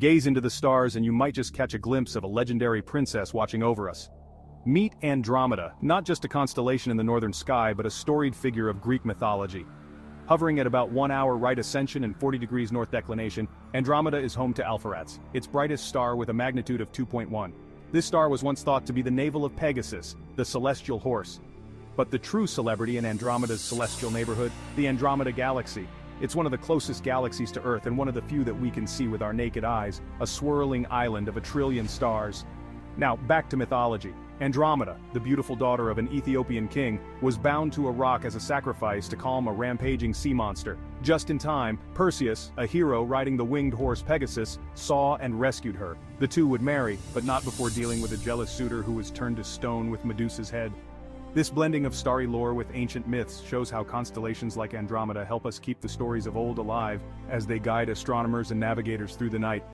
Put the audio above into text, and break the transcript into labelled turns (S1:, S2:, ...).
S1: Gaze into the stars and you might just catch a glimpse of a legendary princess watching over us. Meet Andromeda, not just a constellation in the northern sky but a storied figure of Greek mythology. Hovering at about 1 hour right ascension and 40 degrees north declination, Andromeda is home to Alpheratz, its brightest star with a magnitude of 2.1. This star was once thought to be the navel of Pegasus, the celestial horse. But the true celebrity in Andromeda's celestial neighborhood, the Andromeda Galaxy. It's one of the closest galaxies to Earth and one of the few that we can see with our naked eyes, a swirling island of a trillion stars. Now, back to mythology. Andromeda, the beautiful daughter of an Ethiopian king, was bound to a rock as a sacrifice to calm a rampaging sea monster. Just in time, Perseus, a hero riding the winged horse Pegasus, saw and rescued her. The two would marry, but not before dealing with a jealous suitor who was turned to stone with Medusa's head. This blending of starry lore with ancient myths shows how constellations like Andromeda help us keep the stories of old alive as they guide astronomers and navigators through the night.